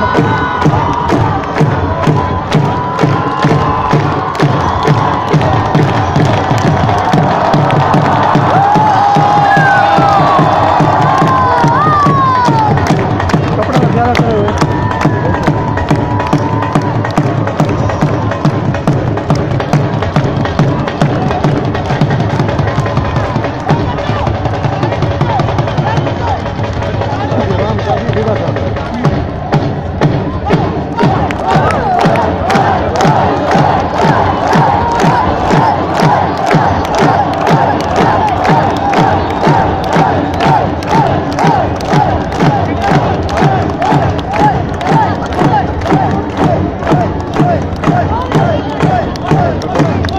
Oh, my God. Hey, hey.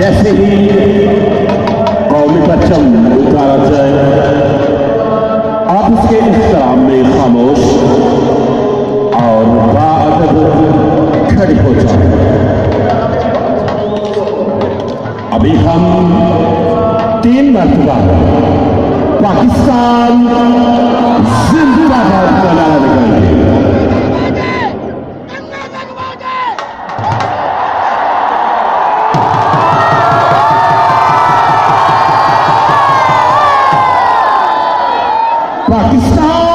جیسے ہی قومی پرچم اتارا جائے، آپ اس کے احترام میں خاموش اور باعدد کھڑے ہو جائیں۔ ابھی ہم تین مرتبہ پاکستان زندہ باد کا نعرہ نکالیں گے۔ Paquistão.